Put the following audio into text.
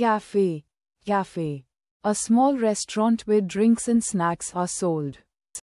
Cafe. Cafe. A small restaurant where drinks and snacks are sold.